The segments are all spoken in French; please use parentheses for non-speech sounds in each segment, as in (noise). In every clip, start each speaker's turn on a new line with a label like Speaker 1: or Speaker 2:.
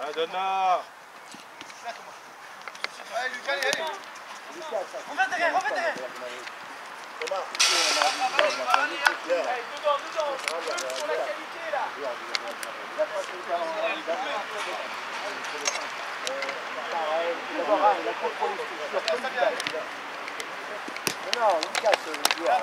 Speaker 1: Ah,
Speaker 2: donne-la
Speaker 3: Allez,
Speaker 2: Lucas, allez, allez Reviens derrière, reviens derrière
Speaker 3: Thomas,
Speaker 2: Allez, dedans, dedans pour la qualité, là
Speaker 1: d'abord, ah, il a contrôlé. Mais non, Lucas, le joueur,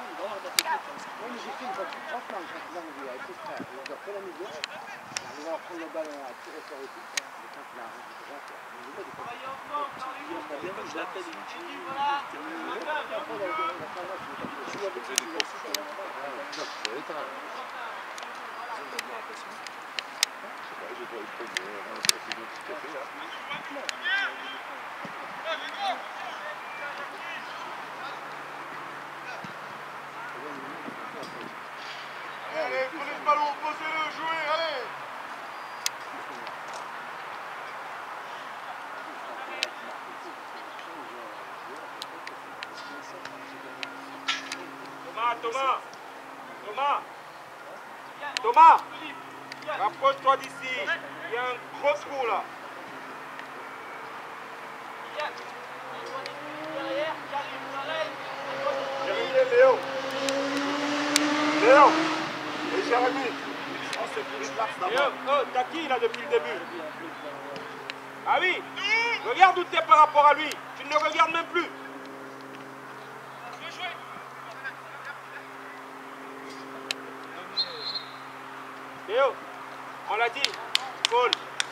Speaker 1: Moi, j'ai fait une fois, franchement, quand il est arrivé avec ses frères, il a fait la mesure, il est arrivé à prendre le ballon, à tirer sur le coup, mais quand il a de il a vu, je il fait il lui, il a fait.
Speaker 3: J'ai de problème, on a fait des.
Speaker 2: Allez, prenez le ballon, posez-le, jouez, allez. Thomas, Thomas Thomas. Thomas Rapproche-toi d'ici. Il y a un gros trou là Jérémy et Léo Léo Et Jérémy oh, t'as qui là depuis le début? Ah oui Regarde où t'es par rapport à lui Tu ne le regardes même plus Léo, on l'a dit, call,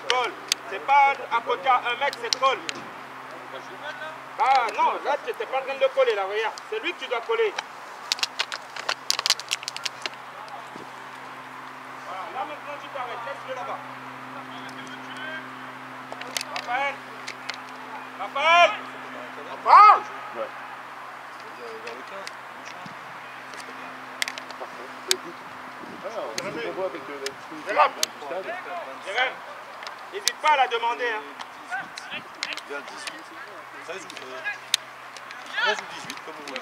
Speaker 2: call. C'est pas à côté à un mètre, c'est call. Ah non, là tu n'étais pas en train de le coller, là, regarde. C'est lui que tu dois coller. Voilà, là maintenant tu là-bas. Raphaël Raphaël Raphaël
Speaker 3: Ah, on voit avec
Speaker 2: Jérôme n'hésite pas à la demander. Hein.
Speaker 3: Bien 18, 16 ou euh, 11 ou 18, comme vous voulez.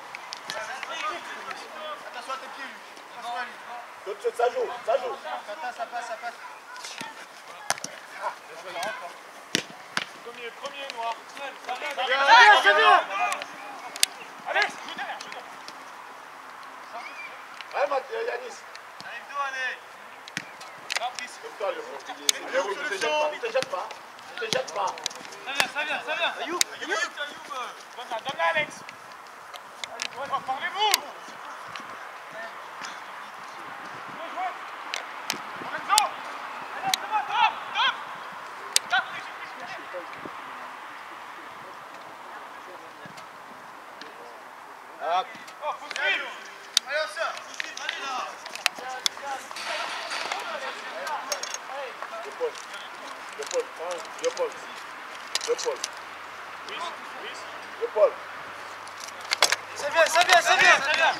Speaker 3: Attention
Speaker 1: à
Speaker 2: tes pieds, Luc.
Speaker 1: Ça joue, ça joue.
Speaker 2: Passe, ça passe.
Speaker 1: Premier, premier, noir.
Speaker 2: Bien, c'est bien.
Speaker 1: Allez. Allez, Mathieu, Yanis.
Speaker 4: Arrive dos, allez.
Speaker 1: Allez, ne te jette pas, ne te jette pas.
Speaker 4: Ça vient, ça vient, ça vient. Ayoub, Ayoub.
Speaker 1: Donne-la, Alex. Parlez-vous. Lorenzo. Allez, c'est bon, top, top. Top,
Speaker 5: Ah,
Speaker 1: Oh, faut suivre.
Speaker 4: Allez, on sort. Allez, là.
Speaker 1: Léopold. Léopold, prends. Léopold. Léopold. Léopold.
Speaker 4: Ça vient, ça vient, ça vient, ça vient.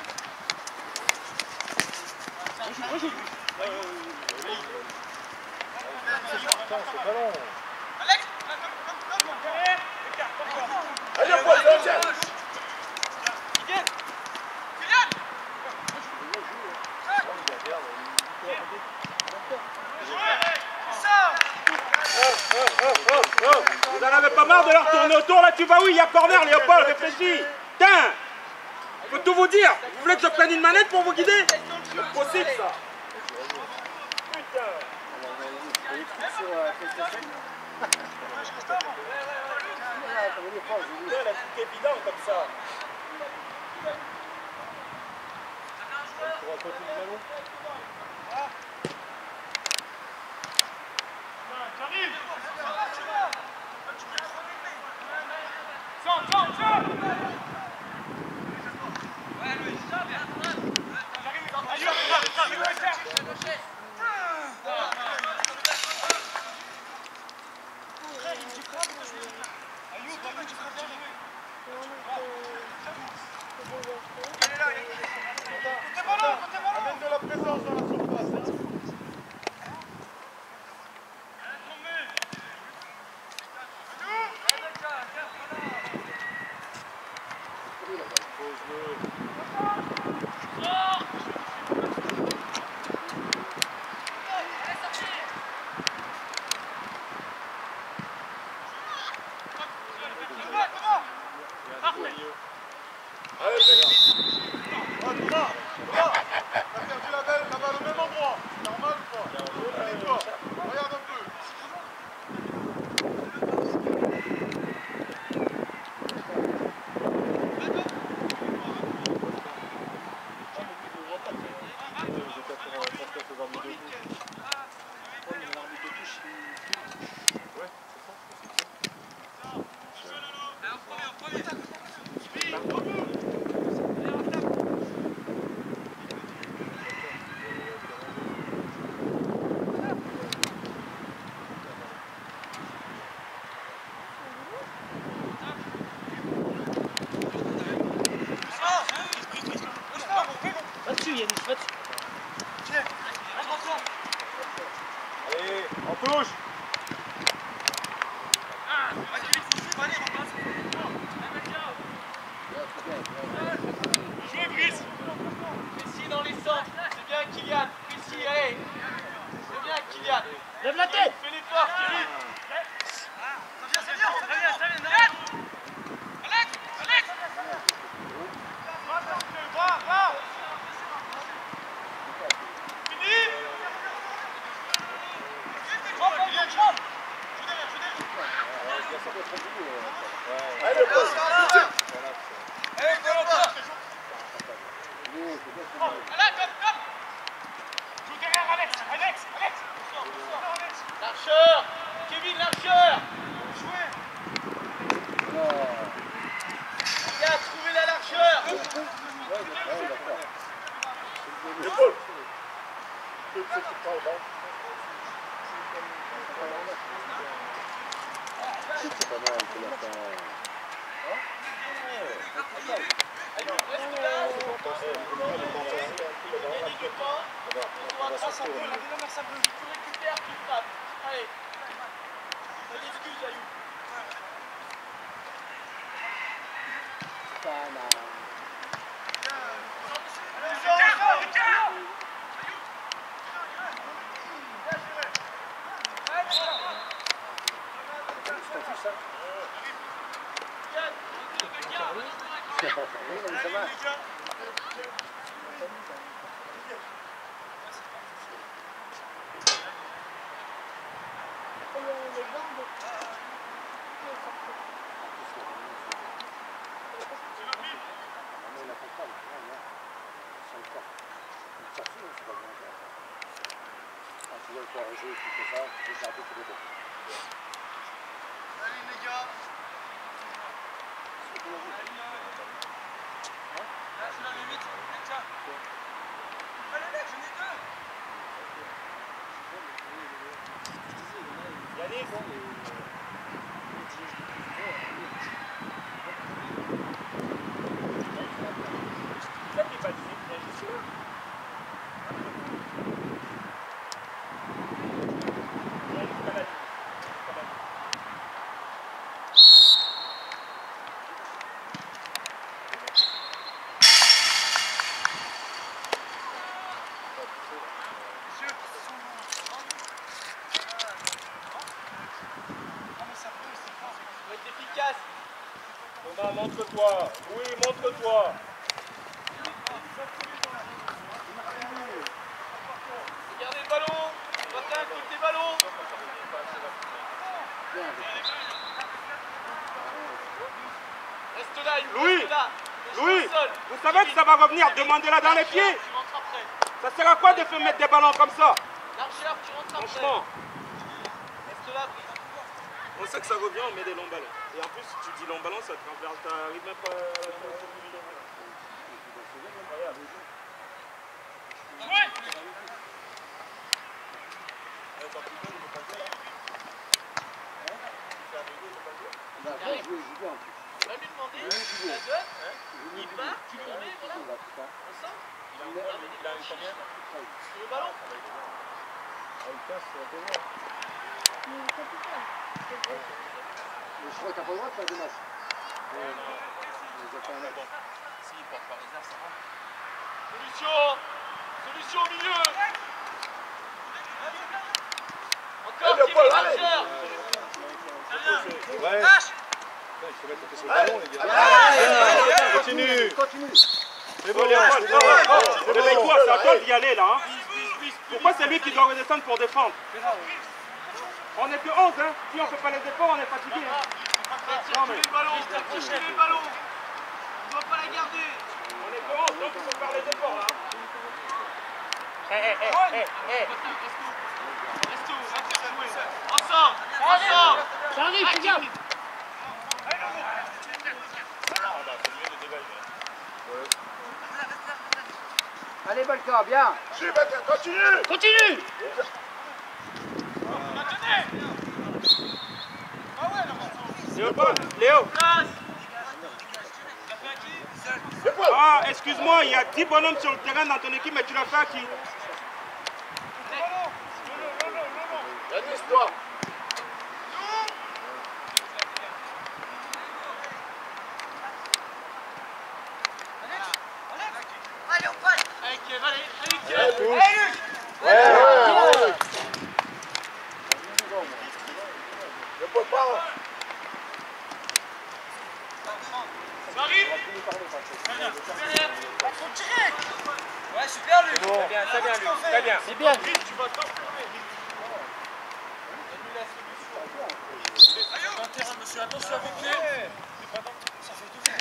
Speaker 4: Alex,
Speaker 1: Allez, Léopold, viens, tiens.
Speaker 4: Kylian. Kylian. Ça.
Speaker 1: Vous en avez pas marre de leur tourner autour là Tu vas où Il y a corner, Léopold, réfléchis Tiens Faut tout vous dire Vous voulez que je prenne une manette pour vous guider C'est possible ça Putain
Speaker 2: euh,
Speaker 1: ça Allez, en touche time out.
Speaker 2: Yannick Ça t'es pas dit, viens juste là. Viens jusqu'à la ligne. Jusqu'à la ligne.
Speaker 4: Faut être efficace.
Speaker 2: Thomas, montre-toi. Oui, montre-toi.
Speaker 4: Regardez le ballon. Martin, coupe tes ballons. Reste là, il
Speaker 2: Louis.
Speaker 4: là.
Speaker 2: Louis, vous savez que ça va revenir. Demandez-la dans les pieds. Ça sert à quoi de faire mettre des ballons comme ça?
Speaker 4: Largeur, tu rentres après.
Speaker 2: Franchement,
Speaker 4: Reste là, Brice.
Speaker 2: on sait que ça revient, on met des longs ballons. Et en plus, tu dis long ballon, ça te renverse. T'arrives même pas
Speaker 3: Il va
Speaker 4: lui demander, la il part, tu le voilà.
Speaker 3: Il.
Speaker 4: Ensemble,
Speaker 2: Il a eu combien
Speaker 4: sur le ballon.
Speaker 3: Mais je crois que t'as pas le droit de faire des matchs.
Speaker 4: Solution. Solution au milieu. Encore
Speaker 1: Allez, Paul, allez.
Speaker 4: Largeur
Speaker 1: Continue. C'est bon,
Speaker 2: Léopold,
Speaker 1: c'est bon. C'est
Speaker 2: Réveille-toi,
Speaker 1: bon.
Speaker 2: c'est à toi d'y aller là. hein. Pourquoi c'est lui qui doit redescendre pour défendre On n'est que 11, hein. Si on ne fait pas les efforts, on est fatigué. Hein.
Speaker 4: Tire tous les ballons Tire tous les ballons On ne doit pas la garder
Speaker 2: On est que 11, donc il faut faire les efforts là.
Speaker 4: Reste où Reste où Ensemble Ensemble J'arrive, regarde
Speaker 3: Allez, Balka, bien.
Speaker 1: Continue.
Speaker 4: Continue
Speaker 2: Léopold, Léo. Ah, excuse-moi, il y a 10 bonhommes sur le terrain dans ton équipe, mais tu l'as fait à qui
Speaker 1: Yanis, toi.
Speaker 4: Allez Kev, allez Allez Kev
Speaker 1: Ouais, ouais. Je peux pas.
Speaker 4: Ça arrive Derrière Ouais, super lui
Speaker 2: Très bien, très bien, Luc, très bien.
Speaker 4: C'est bien Brice, tu vas t'enflammer Donne-lui la solution Dans le terrain, monsieur, attention avec les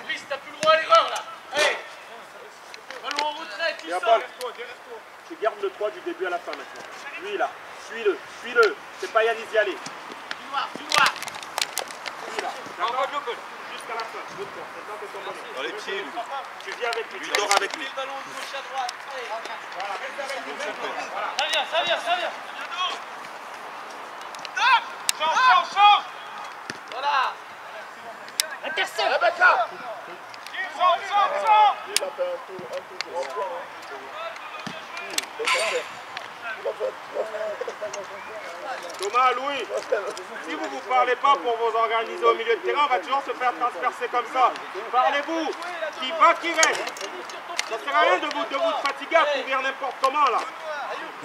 Speaker 4: Brice, t'as plus le droit à l'erreur là Allez Ballon en retrait, qui
Speaker 2: Léopold,
Speaker 4: sort
Speaker 2: tu gardes le 3 du début à la fin maintenant. Lui là, suis-le, suis-le. C'est pas Yanis d'y aller.
Speaker 4: Du noir, du noir
Speaker 2: Lui là. Jusqu'à la fin.
Speaker 1: Dans les pieds, lui.
Speaker 2: Tu viens avec lui, tu dors avec lui.
Speaker 4: Le ballon de gauche à droite Allez
Speaker 2: Voilà, reste avec lui. Voilà.
Speaker 4: Ça vient, ça vient, ça vient Change, change, change Voilà
Speaker 1: Rebecca.
Speaker 4: Change
Speaker 3: Il a fait un tour, un tour de remplir.
Speaker 2: Thomas, Louis, si vous ne vous parlez pas pour vous organiser au milieu de terrain, on va toujours se faire transpercer comme ça. Parlez-vous, qui va, qui reste. Ça ne sert à rien de vous, de vous fatiguer à courir n'importe comment là.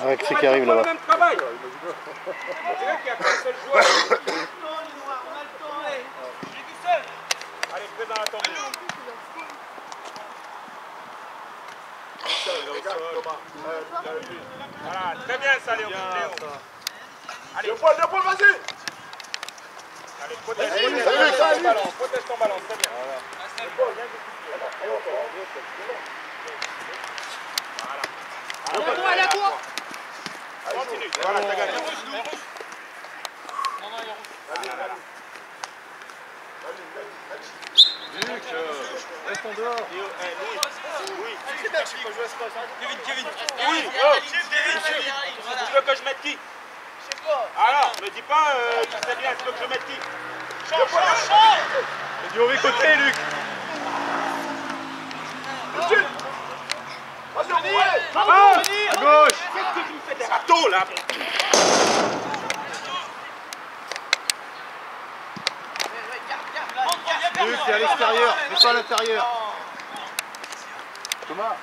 Speaker 6: Avec
Speaker 2: va
Speaker 6: qui
Speaker 2: le
Speaker 6: là-bas.
Speaker 2: même travail. C'est vrai qu'il n'y a qu'un seul joueur. (laughs) Allez, fais dans la tombée.
Speaker 3: Regarde Thomas. Euh, il a vu.
Speaker 2: Voilà, très bien ça, Léo. Léo. Allez,
Speaker 3: Le poil, le poil, vas-y.
Speaker 2: Allez, protège, protège ton ballon, protège ton ballon, très bien.
Speaker 7: toi, allez à toi
Speaker 2: Continue, voilà, t'as gagné.
Speaker 6: Reste en dehors.
Speaker 2: Léo, eh, Louis, Louis,
Speaker 7: Kevin, Kevin
Speaker 2: Louis, oh, tu veux que je mette qui Alors, me dis pas, euh, tu sais bien, tu veux que je mette qui
Speaker 7: Change, change, change.
Speaker 6: Du mauvais côté, Luc.
Speaker 3: Vas-y, on va aller
Speaker 2: Ah,
Speaker 6: À gauche.
Speaker 2: Qu'est-ce que tu me fais des râteaux là?
Speaker 6: Luc, t'es à l'extérieur. Fais pas à l'intérieur.
Speaker 3: Thomas,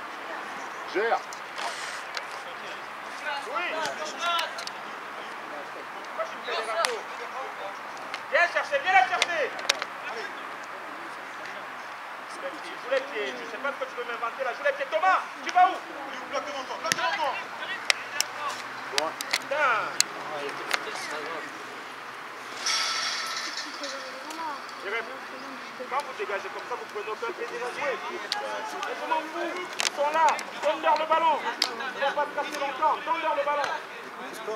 Speaker 3: gère.
Speaker 2: Viens chercher, viens la chercher Joue les pieds, je sais pas ce que tu veux m'inventer là, joue les pieds. Thomas, tu vas où?
Speaker 3: Bloque devant toi, bloque devant toi
Speaker 2: Putain Jérémy, Quand vous dégagez comme ça, vous prenez aucun plaisir à jouer. Je m'en fous, ils sont là, donne-leur le ballon. Ils vont pas te casser longtemps, donne-leur le ballon. Ça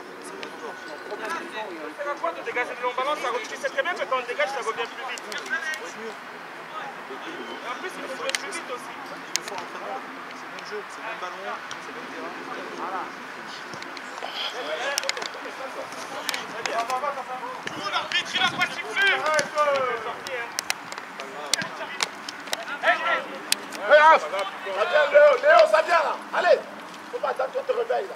Speaker 2: sert à quoi de dégager le long ballon ça, Tu sais très bien que quand on dégage, ça revient plus vite. Et en plus, il faut plus vite aussi.
Speaker 7: L'arbitre, il a pas sifflé
Speaker 3: Ça vient, Léo, Léo, ça vient là Allez Faut pas attendre qu'on te réveille là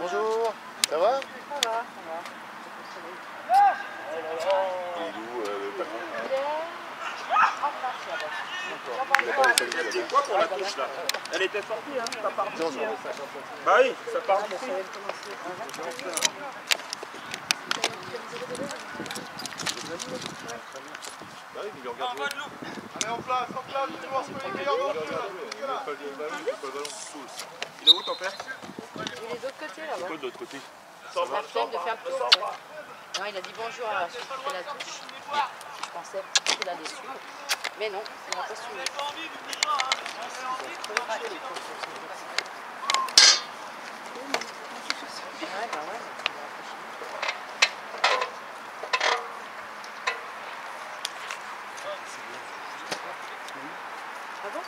Speaker 6: Bonjour. Ça va?
Speaker 2: C'est quoi pour la touche là Elle était sortie, hein Ça part d'ici. Bah oui, ça part d'ici. Il est où ton père
Speaker 8: Il est de l'autre côté là-bas.
Speaker 2: De
Speaker 8: il a dit bonjour à la touche. Je pensais qu'il allait suivre. Mais non, il n'a pas suivi. Ouais, bah ouais. Ah bon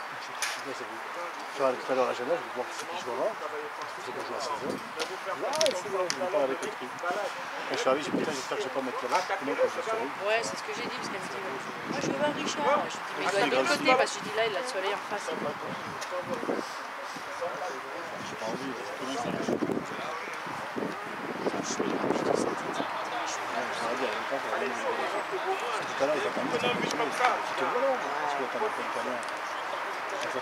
Speaker 6: Tout à l'heure, à Genève, je vais voir qui joue avant. C'est qu'on joue à 16h. Là, c'est bon, je parle avec le tri. Quand je suis arrivé, j'ai dit, putain, j'espère que je vais pas mettre là-bas. Sinon, quand je serai.
Speaker 8: Ouais, c'est ce que j'ai dit, parce qu'elle me dit, moi je veux voir Richard. Je lui dis, mais il doit être de l'autre côté, parce que je dis là, il a le soleil en face.
Speaker 6: J'ai pas envie ça. Je suis en même temps, pour aller Tout à l'heure, il va pas me mettre. Je te vois là, parce que t'en as fait le câlin.
Speaker 2: Le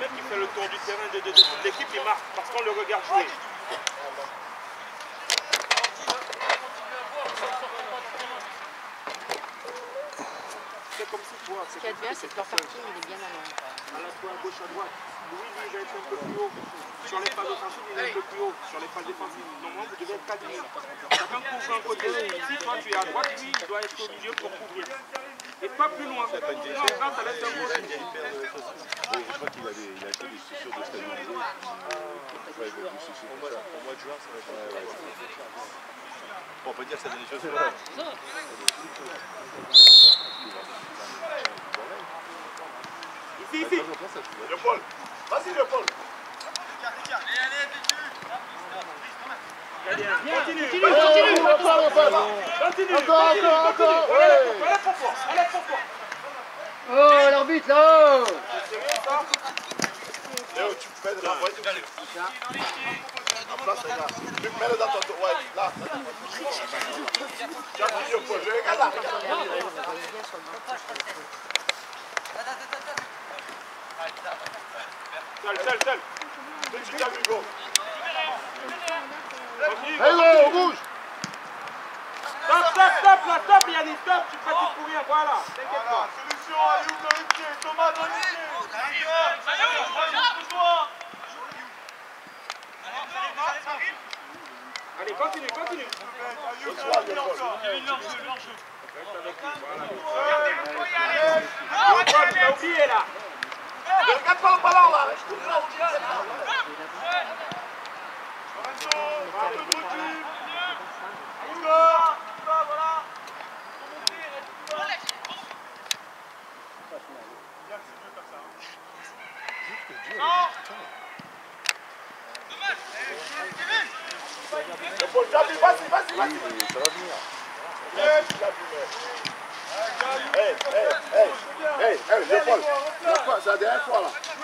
Speaker 2: mec qui fait le tour du terrain de, de, de toute l'équipe, il marque parce qu'on le regarde jouer. C'est comme si toi,
Speaker 8: Ce bien, c'est que leur parking, il est bien à l'envers.
Speaker 2: à la fois à gauche, à droite. Louis, lui, il va être un peu plus haut. Sur les phases offensives, il est un peu plus haut. Sur les phases défensives, normalement, vous devez être quadrillé. Chacun couvre un côté. Si toi, tu es à droite, lui, il doit être au milieu pour couvrir. Et pas plus loin. Sinon, quand ça laisse un gauche.
Speaker 3: Je crois qu'il a des, il a acheté des chaussures de des chaussures. Au mois de juin, ça va être. Ouais, ouais. Bon, on peut dire que ça donne des chaussures.
Speaker 2: Ici, ici.
Speaker 3: Le Paul Vas-y, le Paul
Speaker 2: Continue,
Speaker 1: Continue,
Speaker 2: continue.
Speaker 1: continue. Encore, encore.
Speaker 2: Continue,
Speaker 1: Encore,
Speaker 2: continue,
Speaker 1: encore,
Speaker 2: continue.
Speaker 1: encore.
Speaker 2: Allez,
Speaker 1: Ouais.
Speaker 2: allez pour toi, allez pour toi.
Speaker 1: Oh, l'arbitre là-haut
Speaker 2: C'est sérieux ça
Speaker 3: Léo, tu peux mettre dans En place, regarde. Tu mets-le dans ton dos. Ouais, là. Tu as pris au projet. Regarde là, regarde là.
Speaker 2: Seul, seul, seul.
Speaker 3: Tu t'as vu, go.
Speaker 1: Allez, on bouge
Speaker 2: Stop, stop, stop, là, stop, Yannick, stop. Tu pratiques pour rien, voilà. T'inquiète pas.
Speaker 3: Solution, Ayoub dans les pieds. Thomas dans les pieds.
Speaker 2: Allez, continue, continue. Tu l'as oublié là.
Speaker 3: Ne regarde pas le ballon là.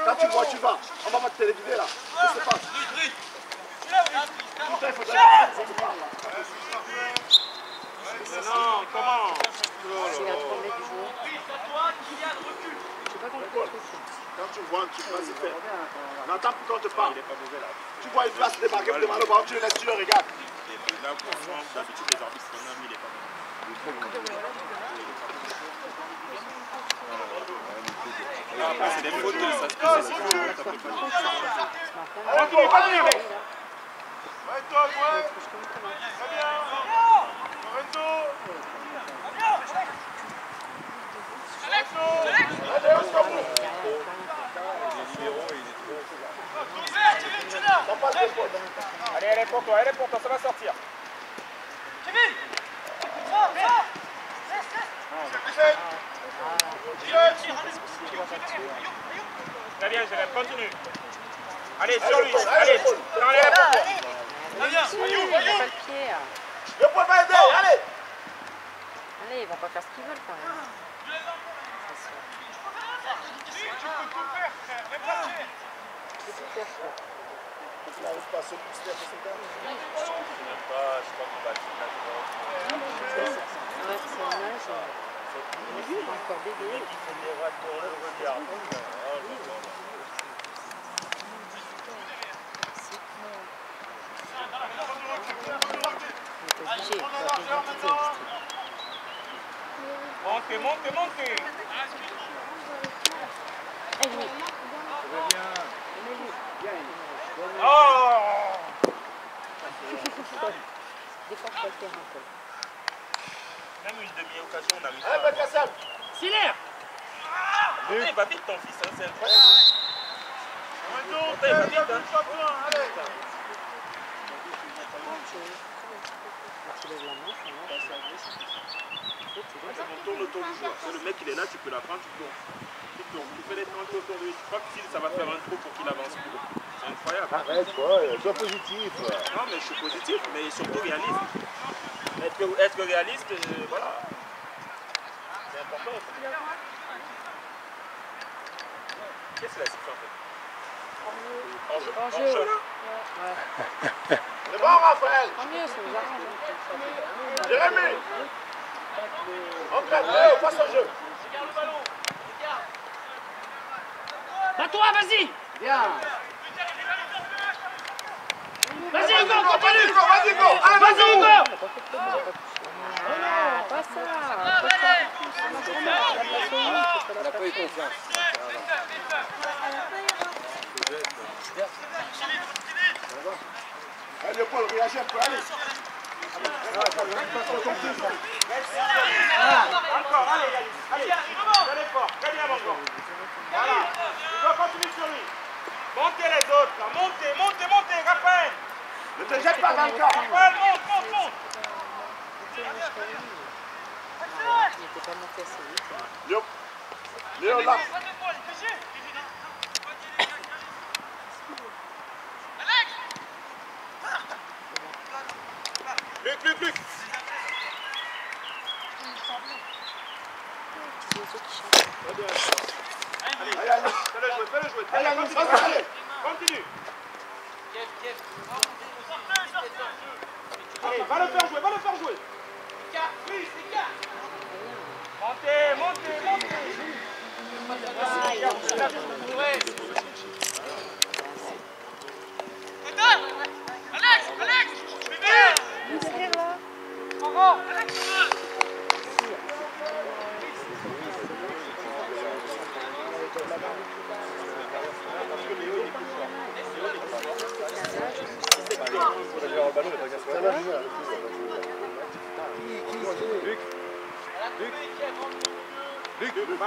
Speaker 3: Quand tu vois, tu vas. On va pas te téléviser là. Qu'est-ce qui se passe
Speaker 2: Non, comment
Speaker 8: C'est 3 mètres du on peut
Speaker 3: Quand tu vois, tu vas y faire. N'entends plus qu'on te parle. Tu vois une place débarquer tu le laisses, tu le regardes. Allez, on se.
Speaker 2: Allez, elle est pour toi, elle est pour toi, ça va sortir. Très bien, Jérém, continue. Allez, sur lui, allez, pour toi.
Speaker 8: Pas le pied. hein.
Speaker 3: Léopold va aider, allez.
Speaker 8: Allez, ils vont pas faire ce qu'ils veulent quand même.
Speaker 3: N'arrive pas à se pousser, à se faire.
Speaker 8: Ouais, c'est un âge. euh, il est encore bébé. Il est obligé. Il faut avoir une identité au district.
Speaker 2: Montez, montez, montez.
Speaker 8: Eh oui.
Speaker 2: Oh
Speaker 8: pas le terrain.
Speaker 4: Même une demi-occasion, on a mis
Speaker 3: Allez, Ben Kassem.
Speaker 2: Silaire
Speaker 4: il va vite ton fils, hein, c'est incroyable. Va vite, hein.
Speaker 8: Quand tu lèves la main, ça marche.
Speaker 4: On tourne autour du joueur. C'est le mec, il est là, tu peux la prendre, tu tournes. Tu tournes, tu fais des tours autour de lui. Tu crois que ça va faire un trou pour qu'il avance plus. C'est incroyable.
Speaker 6: Arrête, quoi, sois positif.
Speaker 4: Non, mais je suis positif, mais surtout réaliste. Être, être réaliste, euh, voilà. C'est important aussi. Qu'est-ce qu'il a sifflé en fait? Hors-jeu.
Speaker 8: Hors-jeu.
Speaker 4: Hors-jeu, là
Speaker 8: Ouais. (laughs)
Speaker 3: C'est bon, Raphaël.
Speaker 8: Tant mieux, ça nous arrange. hein.
Speaker 3: Jérémy. Entraîne, Léo, passe au jeu.
Speaker 7: Bats-toi, vas-y
Speaker 1: Bien
Speaker 7: Vas-y, Hugo,
Speaker 3: Vas-y,
Speaker 7: continue
Speaker 3: vas-y,
Speaker 7: Vas-y. Hugo
Speaker 8: pas ça. Pas ça. Pas place.
Speaker 6: confiance.
Speaker 3: Allez, Léopold, réagis un peu, allez.
Speaker 2: Encore, allez, allez. Allez continuer sur lui. Montez les autres. Montez, montez, montez, Raphaël.
Speaker 3: Ne te jette pas dans le corps.
Speaker 2: Raphaël, monte, monte, monte.
Speaker 8: Il n'était pas monté assez vite.
Speaker 3: Léo, Léo, là.
Speaker 2: Luc, Luc, Luc Allez,
Speaker 3: Allez, allez.
Speaker 2: fais-le jouer, fais-le jouer.
Speaker 3: Allez,
Speaker 2: Allez,
Speaker 3: allez,
Speaker 2: continue.
Speaker 4: Kev, Kev.
Speaker 2: Allez, va le faire jouer, va le faire jouer.
Speaker 4: Écart.
Speaker 2: Montez, montez, montez.
Speaker 4: Alex, Alex,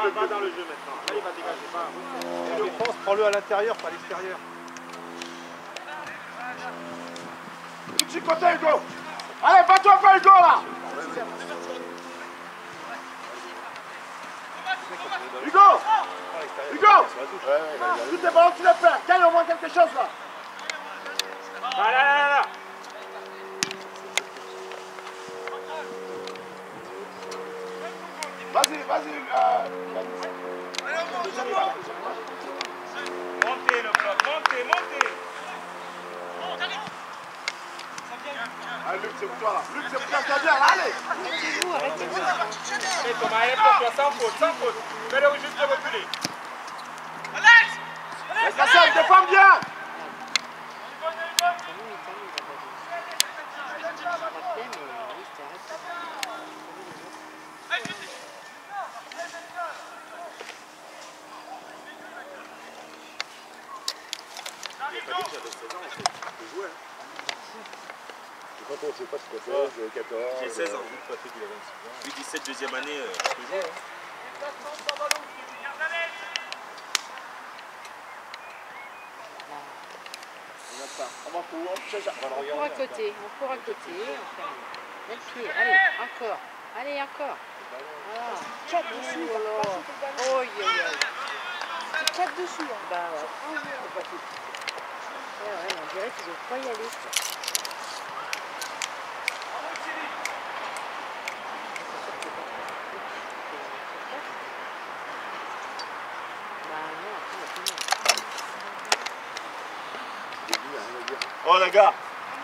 Speaker 3: va
Speaker 2: dans le jeu maintenant. Il va dégager.
Speaker 9: Prends-le à l'intérieur, pas à l'extérieur.
Speaker 3: Allez, bats-toi pas, Hugo, là. Hugo Hugo Tous tes ballons, tu les perds. Gagne au moins quelque chose, là.
Speaker 2: Là, là.
Speaker 3: Vas-y, vas-y. euh,
Speaker 2: Montez le bloc, montez, montez.
Speaker 3: Allez, Luc, c'est pour toi, là. Luc, c'est pour toi, vas bien, là. Allez.
Speaker 2: Allez, Thomas, allez pour toi, sans faute, sans faute. Fais-le juste reculer.
Speaker 3: Les Cassel, défends bien.
Speaker 6: Quand on ne sait pas ce qu'on fait, j'ai 14.
Speaker 10: J'ai 16 ans.
Speaker 6: euh, Patrick, il a 26 ans.
Speaker 10: Puis 17 deuxième année, euh, jouer. hein.
Speaker 3: On va pour, on cherche.
Speaker 8: On court à côté, on court à côté, on fait même pied. Allez, encore. Allez, encore. Voilà.
Speaker 1: Quatre dessus,
Speaker 8: Oh. Oh,
Speaker 1: quatre dessus. hein.
Speaker 8: Bah ouais. Ouais, ouais, on dirait qu'ils ne pas y aller. Bah non, après, il y a tout le monde.
Speaker 3: Oh, les gars.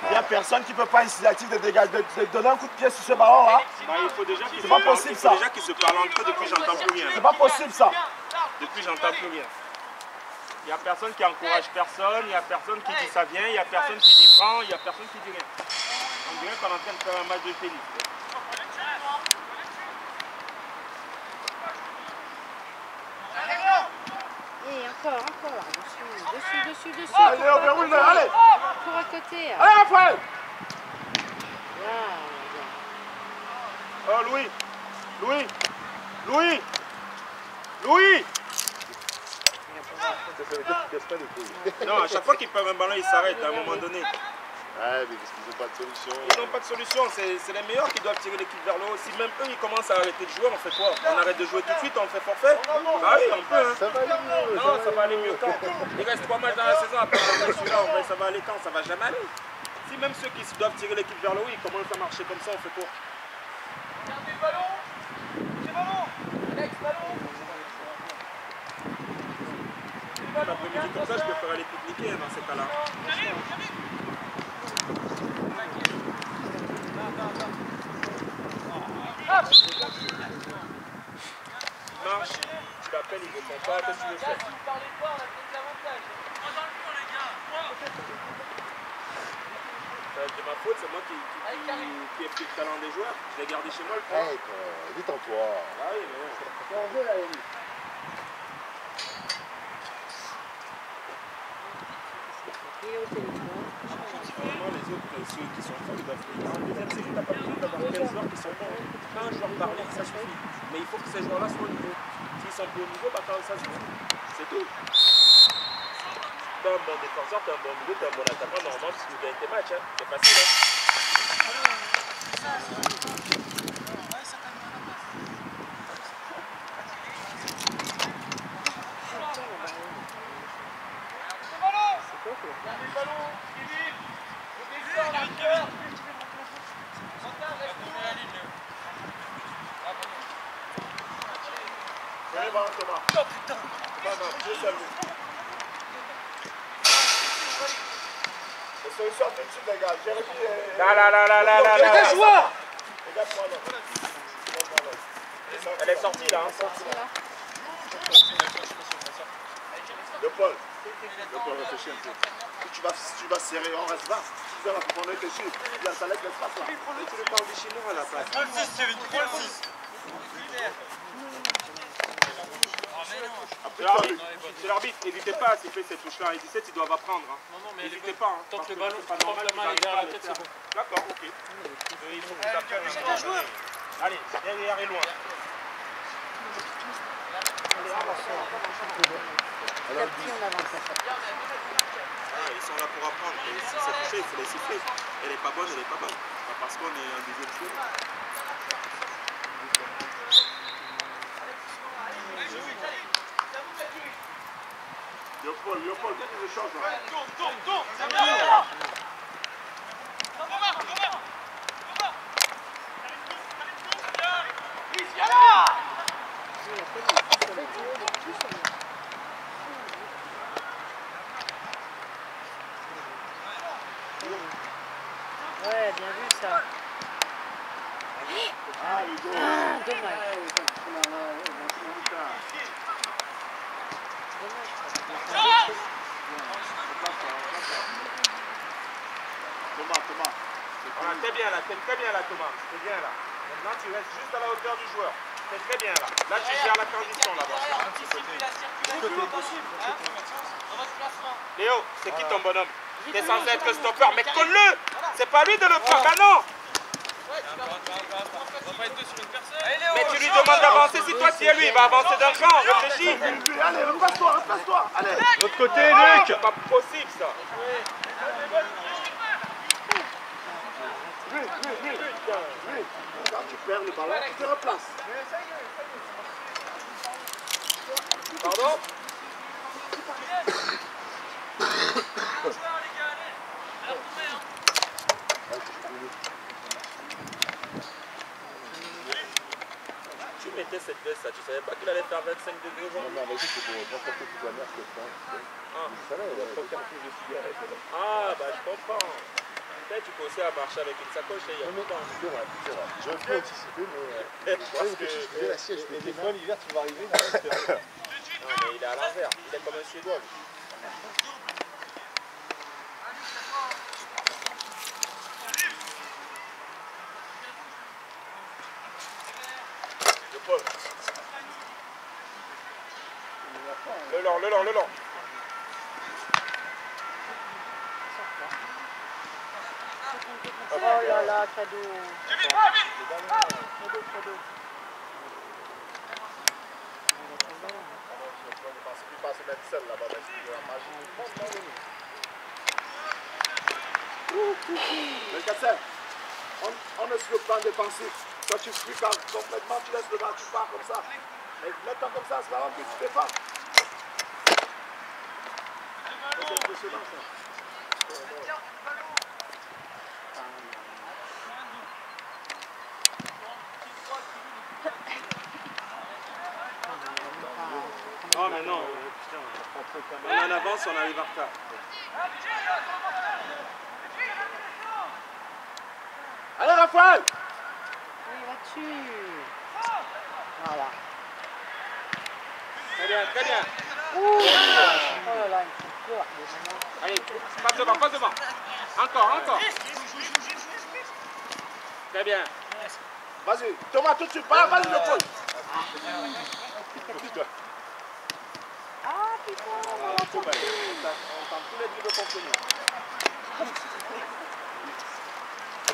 Speaker 3: Il n'y a personne qui peut pas initiative de, dégager, de, de donner un coup de pied sur ce ballon là.
Speaker 2: Bah, il faut déjà qu'ils
Speaker 3: C'est pas possible,
Speaker 2: Il faut
Speaker 3: ça.
Speaker 2: déjà qu'ils se parlent entre eux. Depuis, j'entends plus rien.
Speaker 3: C'est pas possible ça.
Speaker 2: Depuis, j'entends plus rien. Il n'y a personne qui encourage personne, il n'y a personne qui dit ça vient, il n'y a personne qui dit prends, il n'y a personne qui dit rien. On dirait qu'on est en train de faire un match de tennis.
Speaker 8: Et encore, encore. Dessus, dessus, dessus, dessus.
Speaker 3: Allez, Berwin,
Speaker 8: côté.
Speaker 3: allez.
Speaker 8: Cours à côté.
Speaker 3: Allez, Raphaël.
Speaker 8: Là,
Speaker 2: Oh, Louis Louis Louis Louis
Speaker 6: couilles.
Speaker 2: Non, à chaque fois qu'ils perdent un ballon, ils s'arrêtent à un moment donné.
Speaker 6: Ah, mais parce qu'ils n'ont pas de solution.
Speaker 2: Ils n'ont pas de solution, c'est les meilleurs qui doivent tirer l'équipe vers le haut. Si même eux, ils commencent à arrêter de jouer, on fait quoi? On arrête de jouer tout de suite, on fait forfait? Bah oui, on peut. Hein.
Speaker 6: Ça va aller mieux.
Speaker 2: Non, ça va aller mieux quand Il reste trois matchs dans la saison, après celui-là, ça va aller quand? Ça va jamais aller. Si même ceux qui doivent tirer l'équipe vers le haut, ils commencent à marcher comme ça, on fait quoi?
Speaker 4: Gardez le ballon. C'est ballon. Alex, ballon.
Speaker 2: L'après-midi comme ça, je faire aller pique-niquer hein, dans ces cas-là. Marche, tu l'appelles, il ne répond pas, qu'est-ce que tu veux
Speaker 4: Là,
Speaker 2: faire
Speaker 4: si vous parlez pas, on a peut-être l'avantage.
Speaker 2: Ça va être de ma faute, c'est moi qui, qui, ai pris le talent des joueurs. Je l'ai gardé chez moi le point.
Speaker 6: Hey, toi, détends-toi.
Speaker 2: Ah oui, mais bon.
Speaker 3: On veut la Yannick.
Speaker 2: Les autres, euh, qui sont tu n'as pas besoin d'avoir 15 joueurs qui sont bons. Un joueur. Mais il faut que ces joueurs-là soient au niveau. S'ils sont niveau, bah. C'est tout. Un bon défenseur, un bon un bon normalement, tu gagnes tes matchs. Hein. C'est facile. Hein.
Speaker 4: Gardez le ballon. Kevin. Le défenseur, la cœur.
Speaker 7: putain
Speaker 3: Non, non, je salue. C'est une sortie dessus, les gars. Jérémy
Speaker 2: Là, là, là, là, là, là,
Speaker 3: Les
Speaker 2: là.
Speaker 3: joueurs là. Là.
Speaker 2: Elle est sortie là. hein.
Speaker 8: Là.
Speaker 3: De Paul. De Paul, réfléchis un peu. Tu vas, tu vas serrer, on reste bas. Si tu vas prendre réfléchir, il y a ça laisse l'espace là. Tu lui parles du chinois à la place.
Speaker 7: Prends le 6, Kevin, prends le 6
Speaker 2: C'est l'arbitre. C'est l'arbitre. N'hésitez pas s'il fait cette touche-là. Les 17, ils doivent apprendre. hein.
Speaker 7: Non, non, mais
Speaker 2: N'hésitez pas. hein,
Speaker 7: que le ballon,
Speaker 2: c'est pas normal
Speaker 7: la main derrière la tête,
Speaker 2: à
Speaker 7: c'est bon.
Speaker 2: D'accord, ok. Euh, il faut vous apprendre. Allez, derrière et loin. Ah, ils sont là pour apprendre. Et si c'est touché, il faut les siffler. Elle n'est pas bonne, elle n'est pas bonne. Pas parce qu'on est un deuxième tour.
Speaker 3: Léopold, Léopold, qu'est-ce que je change là
Speaker 7: Tourne, tourne, tourne C'est bien
Speaker 8: Ouais, bien vu ça. Ah, dommage.
Speaker 3: Thomas, Thomas.
Speaker 2: Voilà, t'es très bien là, Thomas. T'es bien là. Maintenant, tu restes juste à la hauteur du joueur. T'es très bien là. Là, tu gères la transition là-bas.
Speaker 7: Hein.
Speaker 2: Léo, c'est qui ton bonhomme? T'es censé être le stopper, mais colle-le C'est pas lui de le faire, bah non! Mais tu lui demandes d'avancer, si toi tu es lui, il va avancer d'un cran, réfléchis.
Speaker 3: Lui, Allez, repasse-toi, repasse-toi. Allez.
Speaker 2: L'autre côté, Luc. C'est pas possible ça
Speaker 3: Lui, lui, lui. Lui. Quand tu perds le ballon, tu te replaces.
Speaker 2: Pardon Tu mettais cette veste là, tu savais pas qu'il allait faire 25 degrés aujourd'hui
Speaker 6: Non, vas-y, c'est pour la merde que. Ça va pas faire plus de cigarettes.
Speaker 2: Ah bah je comprends Peut-être tu peux aussi marcher avec une sacoche et il y a
Speaker 6: Non, mais
Speaker 2: tout le temps.
Speaker 6: c'est vrai, c'est vrai. Je peux anticiper, mais. euh, (laughs)
Speaker 2: Parce que...
Speaker 6: je la siège, fais
Speaker 4: des fois, l'hiver, tu vas arriver. là, (laughs)
Speaker 2: Non mais il est à l'envers, il est comme un suédois. Le long, le long, le long.
Speaker 8: Oh
Speaker 3: on, est sur le plan défensif. Quand tu quand- complètement, tu laisses le ballon, tu pars comme ça. Mais maintenant comme ça, c'est la que tu défends.
Speaker 2: Non mais non, euh, putain. On on arrive en retard.
Speaker 3: Allez Raphaël
Speaker 8: Oui, là-dessus. Voilà.
Speaker 2: Très bien, très bien.
Speaker 8: Ouh Oh là là, il peur. Maintenant,
Speaker 2: Allez, passe devant, passe devant. Encore, encore. Très bien.
Speaker 3: Vas-y, Thomas tout de suite, pas vas-y le pôle.
Speaker 8: Ah putain
Speaker 3: On tente tous les deux de fonctionner.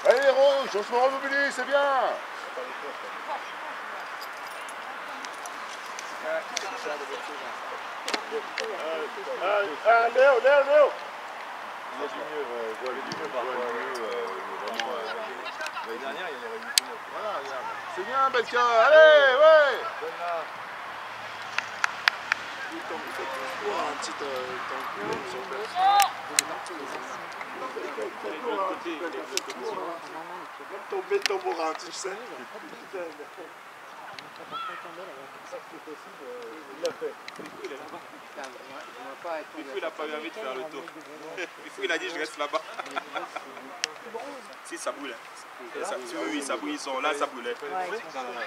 Speaker 6: Allez, les rouges, on se remobilise, c'est bien.
Speaker 3: Euh, euh, Léo, Léo, Léo.
Speaker 6: Il y a du mieux, du parfois. euh, euh,
Speaker 4: L'année dernière, il y avait du tout.
Speaker 6: Voilà, regarde. C'est bien, Belka. Allez, ouais.
Speaker 3: Fait toujours un petit peu, il Même tomber toboggan, tu sais.
Speaker 4: L'a fait.
Speaker 2: Il est là-bas.
Speaker 8: Pas
Speaker 2: Il eu envie de faire le tour. (laughs) Il a dit, je reste là-bas. Si, ça brûle. hein. Ça- oui, ça brûle. Ils sont là, ça brûlait. Non,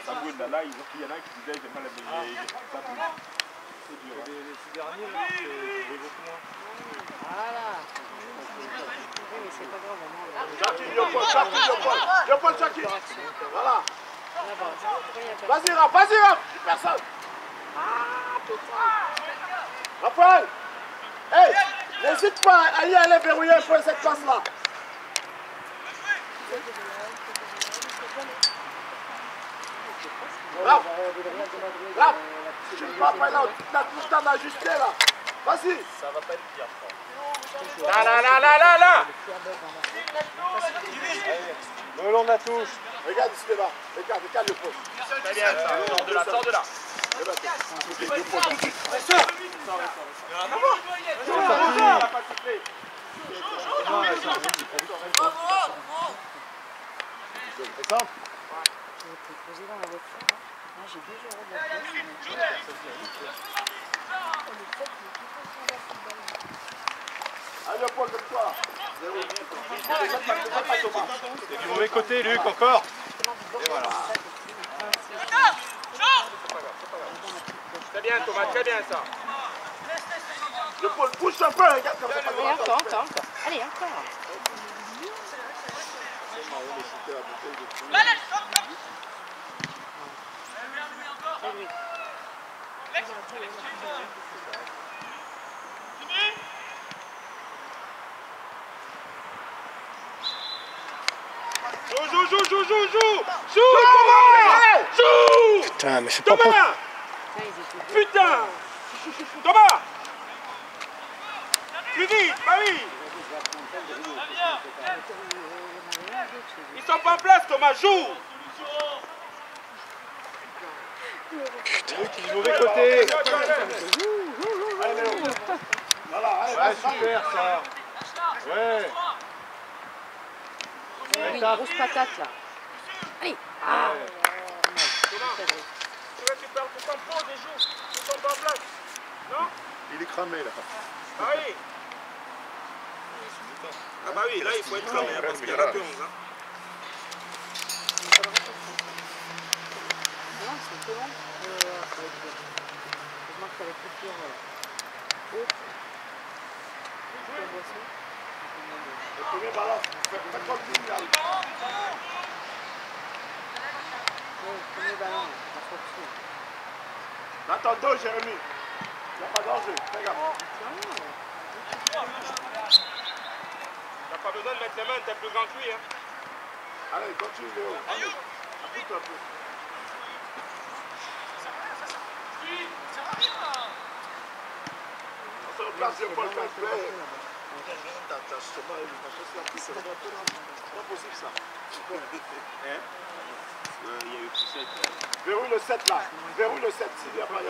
Speaker 2: ça brûle. Là, il y en a qui disaient, j'ai mal aimé. Ça brûle. C'est dur. hein.
Speaker 4: C'est.
Speaker 8: Voilà. Pas.
Speaker 3: Voilà. Vas-y, Raph, vas-y. Personne. Ah, putain. Raphaël. Hey, n'hésite pas à y aller verrouiller un peu cette passe-là. Tu ne vas pas là, tout le temps d'ajusté là. Vas-y.
Speaker 2: Ça va pas être crois.
Speaker 3: Là, là, là, là, là.
Speaker 4: Le long de la touche.
Speaker 3: Regarde ici là. Regarde, regarde le poste.
Speaker 2: Très bien. Sors de là, de là.
Speaker 8: Là, j'ai 2 euros de la pièce.
Speaker 3: Allez, comme toi.
Speaker 4: Du mauvais côté, Luc, encore.
Speaker 2: Très bien, Thomas, très bien ça.
Speaker 3: Le Paul, bouge un peu, regarde comme ça.
Speaker 8: Allez, encore, encore, encore. Allez, encore. C'est lui.
Speaker 2: Joue, joue, joue, joue, joue, joue. Joue, Thomas. Joue.
Speaker 4: Putain, mais c'est pas
Speaker 2: Thomas. Putain. Thomas. Plus vite, bah oui. Ils sont pas en place, Thomas, joue.
Speaker 4: Luc, du mauvais côté. Ouais, super ça. Ouais.
Speaker 8: Oui, une grosse patate, là. Allez. Ah.
Speaker 2: Tu récupères tout ton pot des joues. Ils sont pas en place. Non?
Speaker 6: Il est cramé là.
Speaker 2: Ah oui. Ah bah oui, là il faut être cramé hein, parce qu'il y en a que 11. Hein.
Speaker 8: Bon. Euh, ça va être bien. Heureusement que ça va être plus pire. haute. La boisson.
Speaker 3: Le premier ballon, comme là.
Speaker 8: Ouais, le premier ballon.
Speaker 3: Dans ton dos, Jérémy. Il n'y a pas danger. Fais gaffe.
Speaker 2: T'as pas besoin de mettre les mains, t'es plus grand que lui. Hein.
Speaker 3: Allez, continue, Léo. Appuie-toi un peu. Play. C'est pas possible, ça.
Speaker 2: Hein Il y a eu.
Speaker 3: Verrouille le 7 là. Verrouille le 7. S'il n'y a pas, le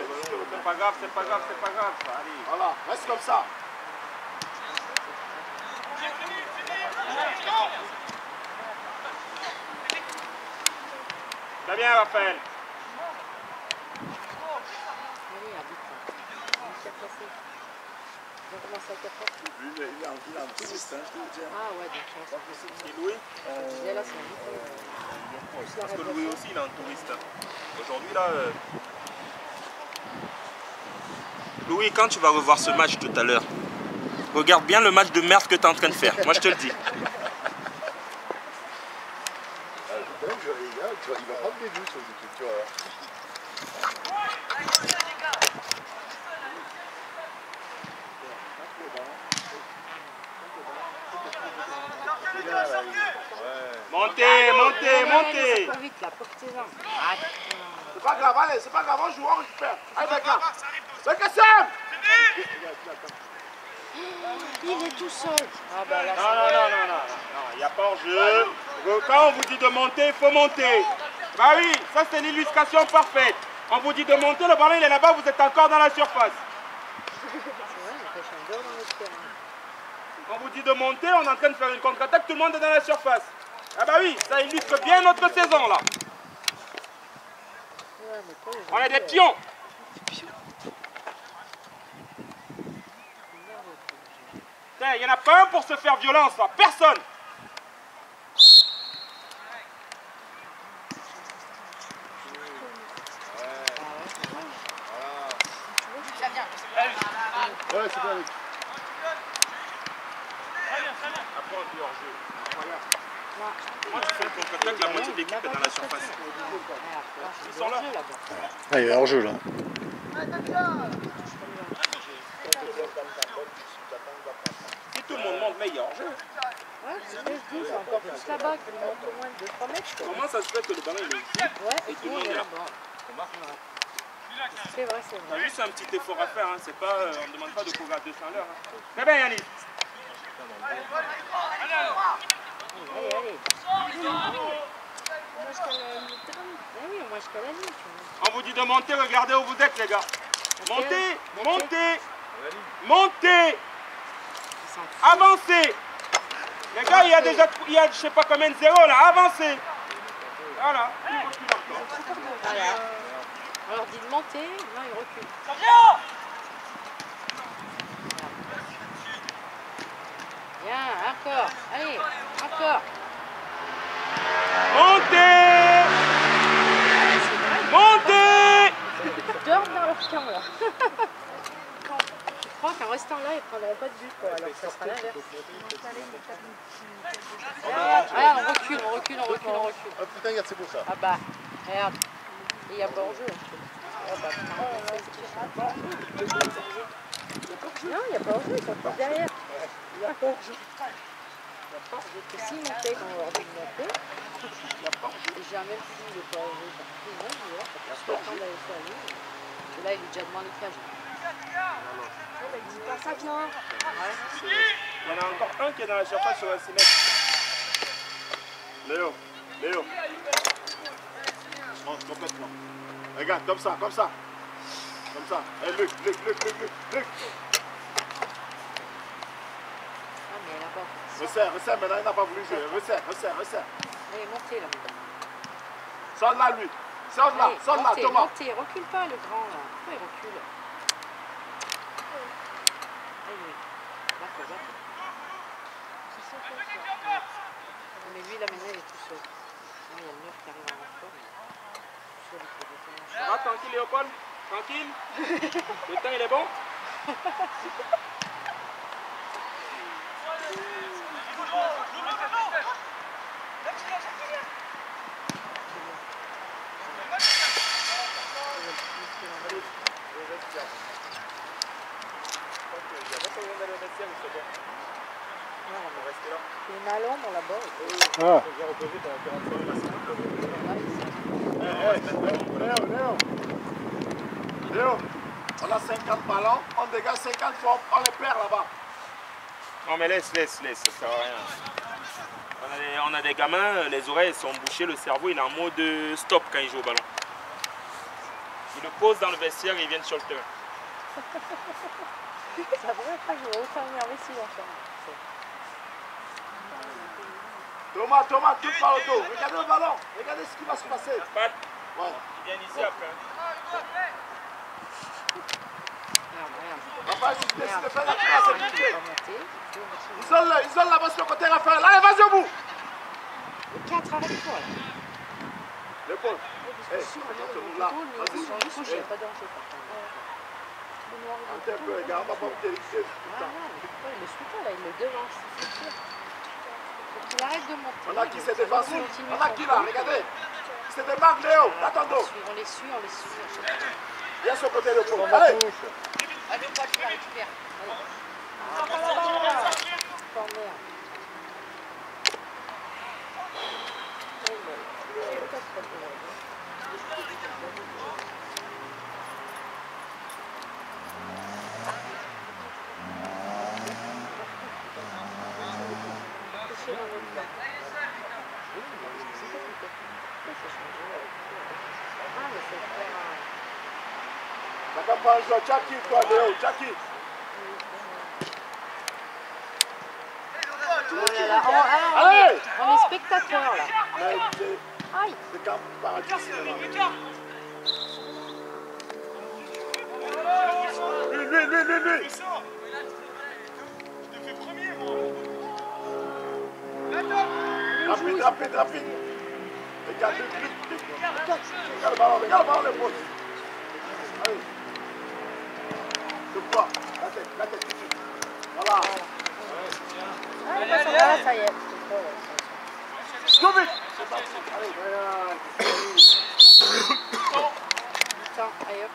Speaker 2: C'est pas grave, c'est pas grave, c'est pas grave. ça.
Speaker 3: Voilà, reste comme ça.
Speaker 2: Très bien, Raphaël.
Speaker 8: Allez, arbitre. Il s'est placé. Commencé à 4 parties.
Speaker 6: Lui, il est il en il en touriste, hein, je te le dis.
Speaker 8: Ah ouais, donc pense
Speaker 2: Et Louis
Speaker 8: que là, c'est un euh,
Speaker 2: Parce que. Louis aussi, il est un touriste. Aujourd'hui, là. euh, Louis, quand tu vas revoir ce match tout à l'heure, regarde bien le match de merde que tu es en train de faire. Moi, je te le dis.
Speaker 6: Ah, putain, je regarde, tu vois, il va prendre des vues sur YouTube, tu vois.
Speaker 2: Montez, montez,
Speaker 8: Allez,
Speaker 2: montez.
Speaker 8: C'est pas vite là, portez-en. Ah, putain.
Speaker 3: C'est pas grave, allez, c'est pas grave, on joue, on récupère. Allez, Becca. Becca Sam
Speaker 8: Il est tout seul. Ah bah là,
Speaker 2: Non, non, non, non, non, non, il n'y a pas hors-jeu. Quand on vous dit de Bah oui, ça c'est l'illustration parfaite. On vous dit de monter, le ballon il est là-bas, vous êtes encore dans la surface.
Speaker 8: on
Speaker 2: vous dit de monter, on est en train de faire une contre-attaque, tout le monde est dans la surface. Ah bah oui, ça illustre bien notre saison là. On est des pions. Il n'y en a pas un pour se faire violence, là. Personne.
Speaker 3: Ouais, c'est bien avec.
Speaker 2: Après, on dit hors jeu. Regarde. Moi, tu fais le contre-attaque, la moitié de l'équipe est dans la surface. Ils sont là.
Speaker 4: Ah, il est hors jeu là.
Speaker 2: Si tout le monde monte, mais il y a hors jeu.
Speaker 8: Ouais, c'est ce que je dis, c'est encore plus là-bas qu'il monte au moins de 2-3 mètres. quoi.
Speaker 2: Comment ça se fait que le ballon il est ici
Speaker 8: Ouais, et
Speaker 2: Et tout
Speaker 8: tout,
Speaker 2: le monde
Speaker 8: il
Speaker 2: est
Speaker 8: est
Speaker 2: là.
Speaker 8: là-bas. C'est vrai, c'est
Speaker 2: On a
Speaker 8: vrai.
Speaker 2: juste un petit effort à faire, hein. c'est pas, euh, on ne demande pas de courir à 200 à l'heure. Hein. Très bien. On vous dit de monter, regardez où vous êtes les gars. Montez, montez, montez, avancez. Les gars, il y a déjà, il y a je sais pas combien de zéros là, avancez. Voilà.
Speaker 8: On leur dit de monter, non, ils reculent. Bien, encore. Allez, encore.
Speaker 2: Montez, montez. (laughs)
Speaker 8: Ils dorment dans leur camp, là. Je crois qu'en restant là, ils ne prendront pas de but, quoi. Alors que ça sera l'inverse. Ah, on recule, on recule, on recule, on recule.
Speaker 3: Ah putain, regarde, c'est beau ça.
Speaker 8: Ah bah, regarde. Et il y a pas hors-jeu. Non, il n'y a pas hors-jeu, ils sont tous derrière. Il n'y a pas hors-jeu. Et s'ils montaient quand on leur dit de monter, et j'ai même si il n'est pas hors-jeu il que temps d'aller sur la ligne. Et là, il est déjà demandé de.
Speaker 11: Dis pas ça, viens.
Speaker 2: Il y en a encore un qui est dans la surface sur un 6 mètres.
Speaker 3: Léo, Léo. Monte complètement. Regarde, comme ça, comme ça. Comme ça. Eh, Luc, Luc, Luc, Luc, Luc, Luc.
Speaker 8: Ah, mais là-bas.
Speaker 3: Resserre, resserre, maintenant il n'a pas voulu jouer. Resserre, resserre, resserre.
Speaker 8: Allez, montez là.
Speaker 3: Sors là, lui. Sors là, sors là, Thomas.
Speaker 8: montez, recule pas le grand là. Pourquoi il recule? Allez, d'accord, d'accord. Mais lui là maintenant il est tout seul. Il y a le mur qui arrive en renfort.
Speaker 2: Ça va tranquille Léopold. Tranquille. (laughs) Le temps il est bon.
Speaker 8: Il y en a à l'ombre là-bas.
Speaker 4: Ah,
Speaker 3: on a 50 ballons, on dégage 50 fois, on les perd là-bas.
Speaker 2: Non mais laisse, laisse, laisse, ça sert à rien. On a, des, on a des gamins, les oreilles sont bouchées, le cerveau il est en mode euh, stop quand il joue au ballon. Ils le posent dans le vestiaire et ils viennent sur le terrain.
Speaker 8: Ça devrait pas jouer autant énervé si longtemps.
Speaker 3: Thomas, Thomas, tout par le dos. Regardez le ballon. Regardez ce qui va se passer. Ouais.
Speaker 2: ils viennent ici après.
Speaker 8: Regarde, regarde.
Speaker 3: Raphaël, si tu décides de faire la classe,
Speaker 8: va
Speaker 3: c'est compliqué. Isole-le, isole sur le côté, Raphaël. Allez, vas-y au bout.
Speaker 8: Le 4 arrête-toi là.
Speaker 3: L'épaule. Eh,
Speaker 8: Sur le
Speaker 3: monte-nous là.
Speaker 8: dos,
Speaker 3: Vas-y.
Speaker 8: sur le couche, il n'y a pas danger par contre.
Speaker 3: Arrêtez un peu, les gars. On va pas me.
Speaker 8: Ah non, il le suit pas là, il le devance, c'est sûr. Qu'il arrête de monter.
Speaker 3: On a qui
Speaker 8: Il
Speaker 3: s'est défendu. On a qui là. Regardez. Qui se démarque, Léo.
Speaker 8: Voilà,
Speaker 3: Attends,
Speaker 8: on les suit, on les suit, on.
Speaker 3: Viens sur le côté, l'épaule.
Speaker 4: on
Speaker 3: Allez.
Speaker 8: Allez, pas tu la récupères. Allez. Ah, là-bas. Corner. Ah, mais c'est vraiment...
Speaker 3: T'as qu'à prendre un joueur. Jackie, toi, Léo. Jackie.
Speaker 8: Oh, ah, on, est, on est spectateurs là.
Speaker 3: Mais c'est
Speaker 8: Aïe,
Speaker 3: c'est quand paradis cinéma. Lui, lui, lui, lui, lui.
Speaker 12: Je te fais premier, moi.
Speaker 3: Rapide, rapide, rapide. Regarde, lui, lui, lui. Regarde le ballon, regarde le ballon, les potes. Allez. De quoi La tête, la tête. Voilà.
Speaker 8: Ça va, ça y est.
Speaker 3: Go vite.
Speaker 1: Allez, voilà.
Speaker 8: Attends, allez hop.